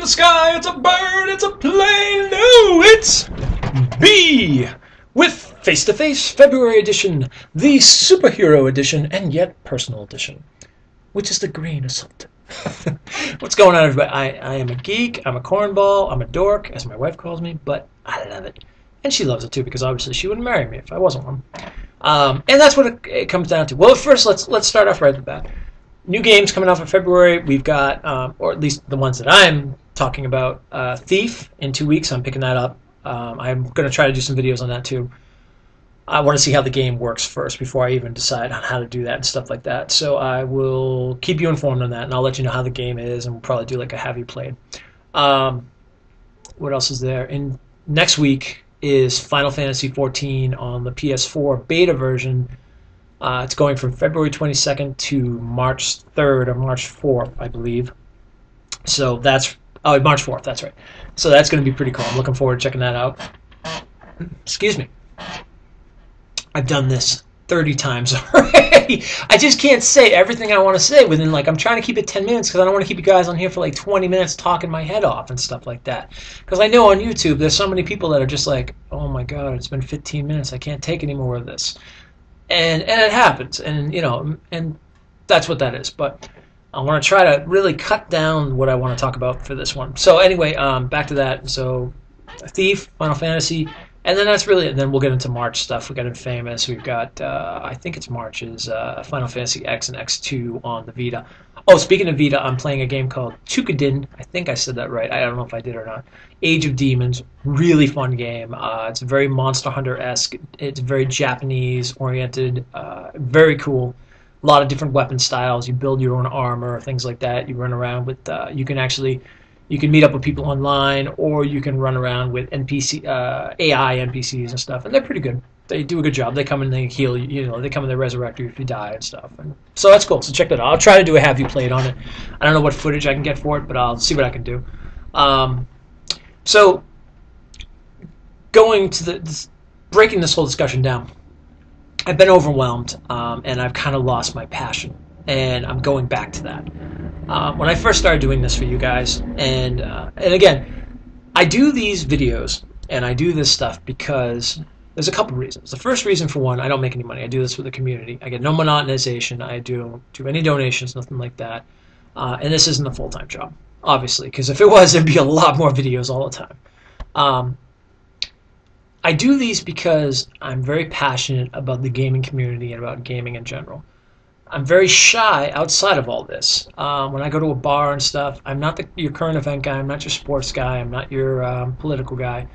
in the sky, it's a bird, it's a plane. No, it's B with Face to Face February edition, the superhero edition, and yet personal edition, which is the green assault. What's going on, everybody? I, I am a geek, I'm a cornball, I'm a dork, as my wife calls me, but I love it. And she loves it too, because obviously she wouldn't marry me if I wasn't one. Um, and that's what it, it comes down to. Well, first, let's let's start off right at the bat new games coming out in February. We've got, um, or at least the ones that I'm talking about, uh, Thief in two weeks. I'm picking that up. Um, I'm going to try to do some videos on that too. I want to see how the game works first before I even decide on how to do that and stuff like that. So I will keep you informed on that, and I'll let you know how the game is, and we'll probably do like a have you played. Um, what else is there? In next week is Final Fantasy 14 on the PS4 beta version uh, it's going from February 22nd to March 3rd or March 4th, I believe. So that's oh March 4th. That's right. So that's going to be pretty cool. I'm looking forward to checking that out. Excuse me. I've done this 30 times already. I just can't say everything I want to say within like I'm trying to keep it 10 minutes because I don't want to keep you guys on here for like 20 minutes talking my head off and stuff like that. Because I know on YouTube there's so many people that are just like, oh my god, it's been 15 minutes. I can't take any more of this and and it happens, and you know, and that's what that is. But I want to try to really cut down what I want to talk about for this one. So anyway, um, back to that. So, Thief, Final Fantasy, and then that's really it. And then we'll get into March stuff. We got Infamous. We've got uh, I think it's March is uh, Final Fantasy X and X2 on the Vita. Oh, speaking of Vita, I'm playing a game called Toukiden. I think I said that right. I don't know if I did or not. Age of Demons, really fun game. Uh, it's very Monster Hunter esque. It's very Japanese oriented. Uh, very cool. A lot of different weapon styles. You build your own armor, things like that. You run around with. Uh, you can actually, you can meet up with people online, or you can run around with NPC uh, AI NPCs and stuff, and they're pretty good they do a good job. They come and they heal you. You know, they come and they resurrect you if you die and stuff. And so that's cool. So check that out. I'll try to do a have you played on it. I don't know what footage I can get for it, but I'll see what I can do. Um, so going to the breaking this whole discussion down, I've been overwhelmed um, and I've kind of lost my passion, and I'm going back to that. Uh, when I first started doing this for you guys, and uh, and again, I do these videos and I do this stuff because there's a couple reasons. The first reason, for one, I don't make any money. I do this for the community. I get no monetization. I do do any donations, nothing like that. Uh, and this isn't a full time job, obviously, because if it was, there'd be a lot more videos all the time. Um, I do these because I'm very passionate about the gaming community and about gaming in general. I'm very shy outside of all this. Um, when I go to a bar and stuff, I'm not the, your current event guy. I'm not your sports guy. I'm not your um, political guy.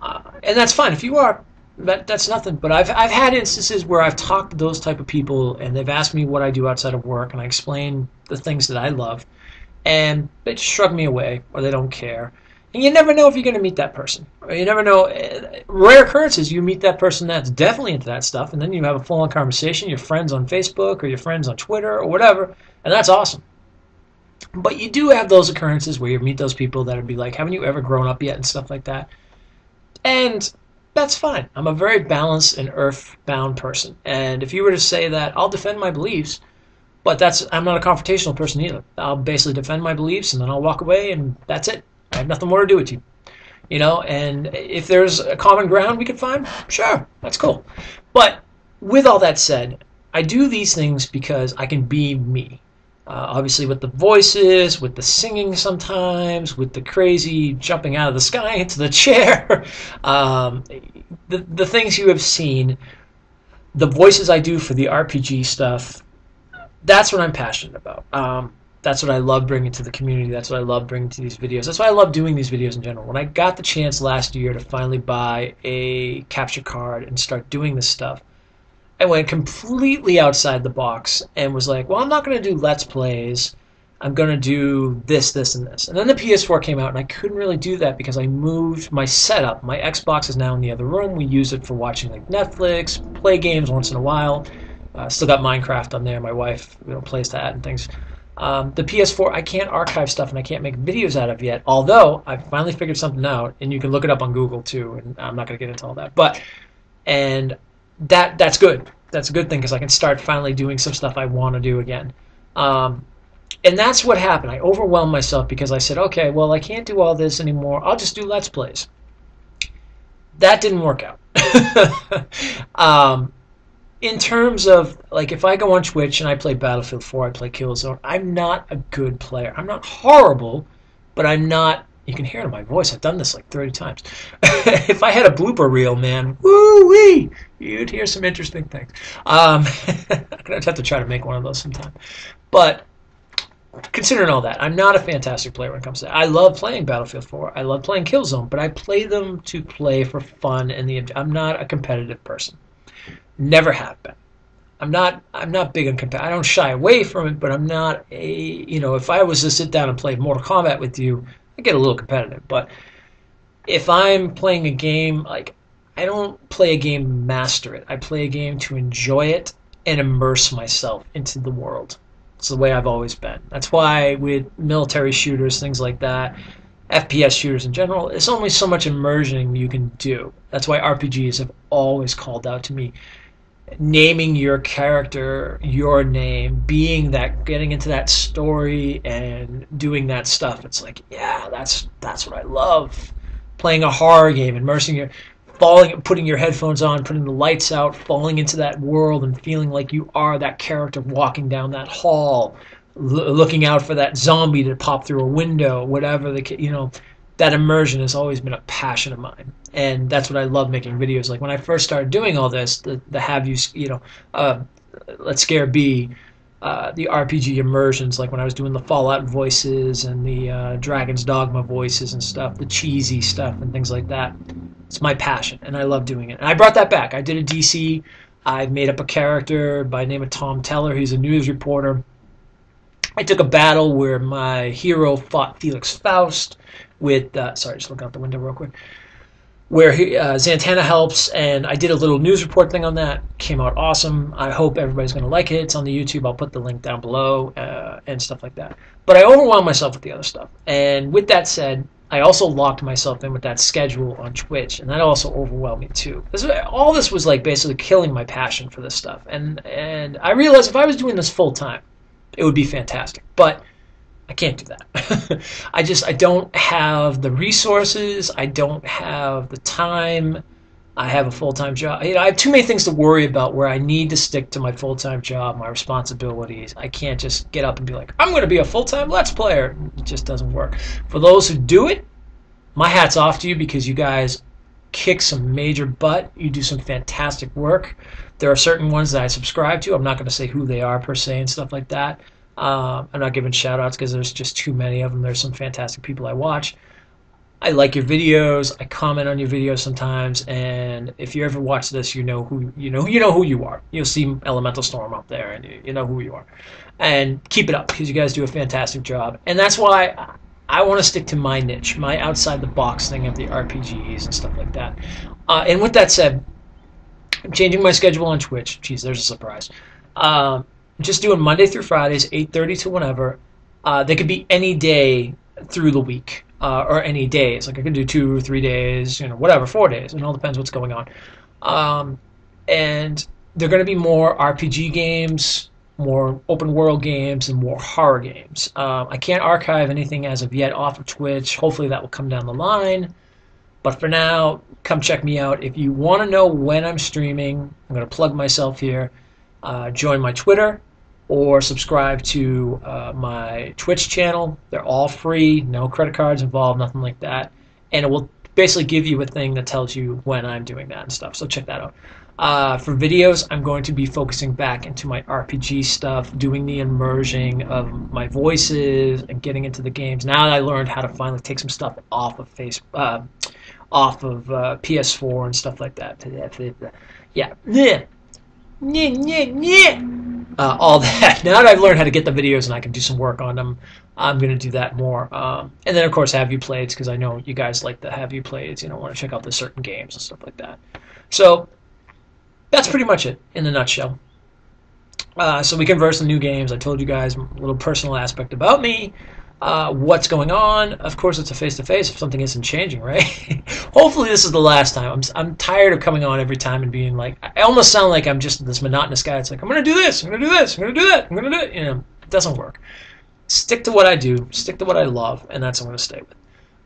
Uh, and that's fine. If you are, that, that's nothing. But I've I've had instances where I've talked to those type of people, and they've asked me what I do outside of work, and I explain the things that I love, and they just shrug me away, or they don't care. And you never know if you're going to meet that person. You never know. Eh, rare occurrences, you meet that person that's definitely into that stuff, and then you have a full-on conversation. Your friends on Facebook or your friends on Twitter or whatever, and that's awesome. But you do have those occurrences where you meet those people that would be like, "Haven't you ever grown up yet?" and stuff like that. And that's fine. I'm a very balanced and earth-bound person. And if you were to say that, I'll defend my beliefs, but that's I'm not a confrontational person either. I'll basically defend my beliefs and then I'll walk away and that's it. I have nothing more to do with you. You know, and if there's a common ground we could find, sure, that's cool. But with all that said, I do these things because I can be me. Uh, obviously, with the voices, with the singing sometimes, with the crazy jumping out of the sky into the chair, um, the, the things you have seen, the voices I do for the RPG stuff, that's what I'm passionate about. Um, that's what I love bringing to the community. That's what I love bringing to these videos. That's why I love doing these videos in general. When I got the chance last year to finally buy a capture card and start doing this stuff, I went completely outside the box and was like, well, I'm not going to do Let's Plays. I'm going to do this, this, and this. And then the PS4 came out, and I couldn't really do that because I moved my setup. My Xbox is now in the other room. We use it for watching like Netflix, play games once in a while. Uh, still got Minecraft on there. My wife you know, plays that and things. Um, the PS4, I can't archive stuff and I can't make videos out of yet. Although I finally figured something out, and you can look it up on Google too. And I'm not going to get into all that, but and that that's good. That's a good thing because I can start finally doing some stuff I want to do again. Um, and that's what happened. I overwhelmed myself because I said, okay, well, I can't do all this anymore. I'll just do Let's Plays. That didn't work out. um, in terms of like if I go on Twitch and I play Battlefield 4, I play Killzone, I'm not a good player. I'm not horrible, but I'm not you can hear it in my voice. I've done this like 30 times. if I had a blooper reel, man, woo wee, you'd hear some interesting things. Um, I'd have to try to make one of those sometime. But considering all that, I'm not a fantastic player when it comes to that. I love playing Battlefield 4. I love playing Killzone, but I play them to play for fun and the I'm not a competitive person. Never have been. I'm not I'm not big on competitive. I don't shy away from it, but I'm not a you know, if I was to sit down and play Mortal Kombat with you, I get a little competitive. But if I'm playing a game like I don't play a game to master it. I play a game to enjoy it and immerse myself into the world. It's the way I've always been. That's why with military shooters, things like that, FPS shooters in general, it's only so much immersion you can do. That's why RPGs have always called out to me. Naming your character, your name, being that, getting into that story and doing that stuff. It's like, yeah, that's that's what I love. Playing a horror game, immersing your falling, putting your headphones on, putting the lights out, falling into that world, and feeling like you are that character walking down that hall, l- looking out for that zombie to pop through a window, whatever the you know. That immersion has always been a passion of mine, and that's what I love making videos. Like when I first started doing all this, the, the have you you know, uh, let's scare B, uh, the RPG immersions, like when I was doing the Fallout voices and the uh, Dragon's Dogma voices and stuff, the cheesy stuff and things like that. It's my passion, and I love doing it. And I brought that back. I did a DC. I made up a character by name of Tom Teller. He's a news reporter. I took a battle where my hero fought Felix Faust with. Uh, sorry, just look out the window real quick. Where he, uh, Zatanna helps, and I did a little news report thing on that. Came out awesome. I hope everybody's going to like it. It's on the YouTube. I'll put the link down below uh, and stuff like that. But I overwhelmed myself with the other stuff. And with that said, I also locked myself in with that schedule on Twitch, and that also overwhelmed me too. This, all this was like basically killing my passion for this stuff, and and I realized if I was doing this full time, it would be fantastic. But I can't do that. I just I don't have the resources. I don't have the time. I have a full time job. You know, I have too many things to worry about where I need to stick to my full time job, my responsibilities. I can't just get up and be like, I'm going to be a full time Let's Player. It just doesn't work. For those who do it, my hat's off to you because you guys kick some major butt. You do some fantastic work. There are certain ones that I subscribe to. I'm not going to say who they are per se and stuff like that. Um, I'm not giving shout outs because there's just too many of them. There's some fantastic people I watch. I like your videos. I comment on your videos sometimes, and if you ever watch this, you know who you know you know who you are. You'll see Elemental Storm up there, and you, you know who you are. And keep it up because you guys do a fantastic job. And that's why I want to stick to my niche, my outside the box thing of the RPGs and stuff like that. Uh, and with that said, I'm changing my schedule on Twitch. Jeez, there's a surprise. Um, just doing Monday through Fridays, 8:30 to whenever. Uh, they could be any day through the week uh, or any days. Like I can do two or three days, you know, whatever, four days. It all depends what's going on. Um, and they're going to be more RPG games, more open world games, and more horror games. Um, I can't archive anything as of yet off of Twitch. Hopefully that will come down the line. But for now, come check me out. If you want to know when I'm streaming, I'm going to plug myself here. Uh, join my Twitter or subscribe to uh, my Twitch channel. They're all free, no credit cards involved, nothing like that. And it will basically give you a thing that tells you when I'm doing that and stuff. So check that out. Uh, for videos, I'm going to be focusing back into my RPG stuff, doing the immersion of my voices and getting into the games. Now that I learned how to finally take some stuff off of face, uh, off of uh, PS4 and stuff like that. Yeah, yeah, yeah, yeah, uh, all that. Now that I've learned how to get the videos and I can do some work on them, I'm going to do that more. Um, and then, of course, have you played because I know you guys like the have you played. You know, want to check out the certain games and stuff like that. So that's pretty much it in a nutshell. Uh, so we converse in new games. I told you guys a little personal aspect about me uh, what's going on. Of course, it's a face to face if something isn't changing, right? Hopefully, this is the last time. I'm, I'm tired of coming on every time and being like, I almost sound like I'm just this monotonous guy. It's like, I'm going to do this, I'm going to do this, I'm going to do that, I'm going to do it. You know, it doesn't work. stick to what I do, stick to what I love, and that's what I'm going to stay with.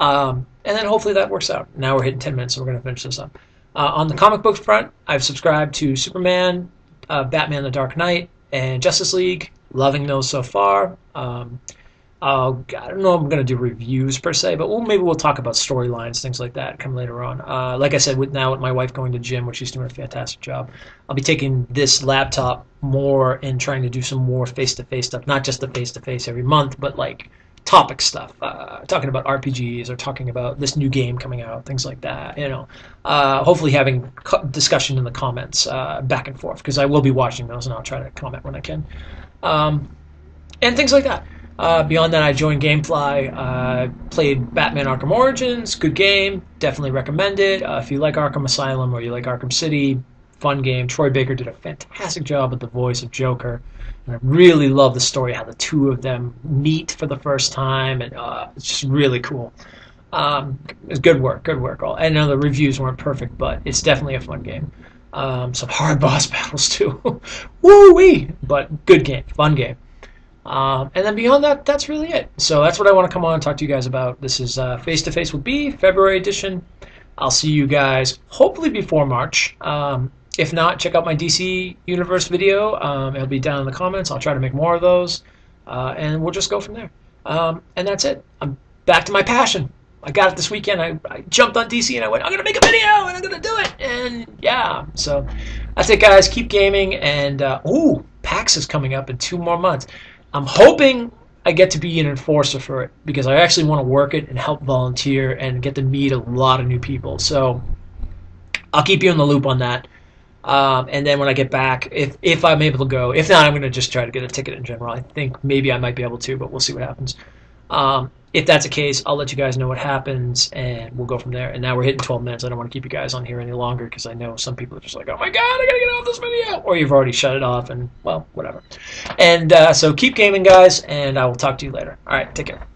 Um, and then hopefully that works out. Now we're hitting 10 minutes, so we're going to finish this up. Uh, on the comic books front, I've subscribed to Superman, uh, Batman the Dark Knight, and Justice League. Loving those so far. Um, uh, I don't know I'm going to do reviews per se, but we'll, maybe we'll talk about storylines, things like that, come later on. Uh, like I said, with now with my wife going to gym, which she's doing a fantastic job, I'll be taking this laptop more and trying to do some more face-to-face stuff, not just the face-to-face every month, but like topic stuff, uh, talking about RPGs or talking about this new game coming out, things like that. You know, uh, hopefully having co- discussion in the comments uh, back and forth because I will be watching those and I'll try to comment when I can, um, and things like that. Uh, beyond that, I joined GameFly. Uh, played Batman Arkham Origins. Good game. Definitely recommend it. Uh, if you like Arkham Asylum or you like Arkham City, fun game. Troy Baker did a fantastic job with the voice of Joker. And I really love the story, how the two of them meet for the first time, and uh, it's just really cool. Um, it's good work, good work. I know the reviews weren't perfect, but it's definitely a fun game. Um, some hard boss battles too. Woo wee! But good game, fun game. Um, and then beyond that, that's really it. So that's what I want to come on and talk to you guys about. This is Face to Face with B, February edition. I'll see you guys hopefully before March. Um, if not, check out my DC Universe video. Um, it'll be down in the comments. I'll try to make more of those. Uh, and we'll just go from there. Um, and that's it. I'm back to my passion. I got it this weekend. I, I jumped on DC and I went, I'm going to make a video and I'm going to do it. And yeah, so that's it, guys. Keep gaming. And, uh, ooh, PAX is coming up in two more months. I'm hoping I get to be an enforcer for it because I actually want to work it and help volunteer and get to meet a lot of new people. So I'll keep you in the loop on that. Um, and then when I get back, if if I'm able to go, if not, I'm going to just try to get a ticket in general. I think maybe I might be able to, but we'll see what happens. Um, if that's the case, I'll let you guys know what happens, and we'll go from there. And now we're hitting 12 minutes. I don't want to keep you guys on here any longer because I know some people are just like, "Oh my god, I gotta get off this video," or you've already shut it off, and well, whatever. And uh, so keep gaming, guys, and I will talk to you later. All right, take care.